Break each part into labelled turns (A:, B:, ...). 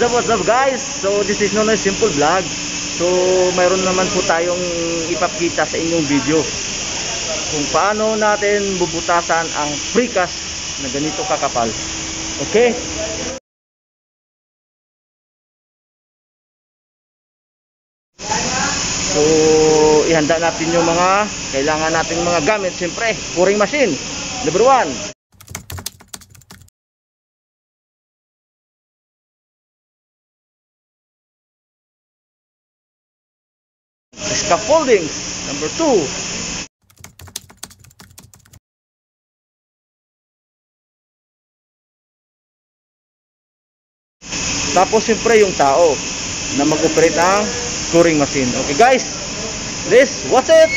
A: up, what's up guys? So this is Nonoy Simple Vlog. So mayroon naman po tayong ipapakita sa inyong video kung paano natin bubutasan ang precast na ganito kakapal. Okay? So ihanda natin yung mga kailangan natin mga gamit siyempre. Pouring machine. Number 1. Scaffoldings number 2 tapos siyempre yung tao na mag-operate ang scoring machine. Okay guys. This what's it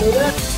B: do.